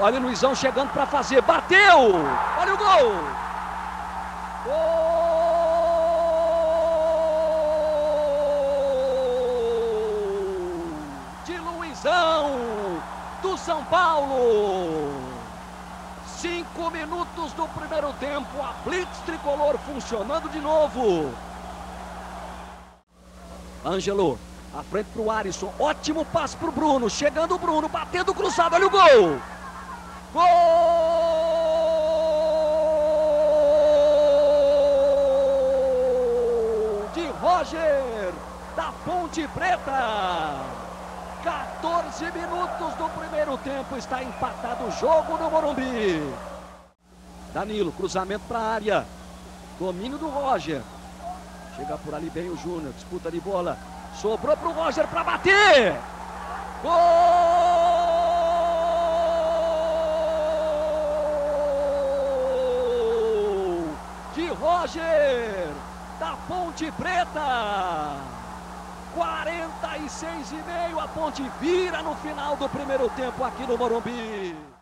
Olha o Luizão chegando para fazer. Bateu! Olha o gol! Gol! De Luizão! Do São Paulo! Cinco minutos do primeiro tempo. A Blitz tricolor funcionando de novo. Ângelo, à frente pro Alisson. Ótimo passe pro Bruno. Chegando o Bruno, batendo cruzado. Olha o gol! Gol de Roger da Ponte Preta. 14 minutos do primeiro tempo está empatado o jogo no Morumbi. Danilo, cruzamento para a área. Domínio do Roger. Chega por ali bem o Júnior, disputa de bola. Sobrou para o Roger para bater. Gol Roger da Ponte Preta. 46 e meio, a Ponte vira no final do primeiro tempo aqui no Morumbi.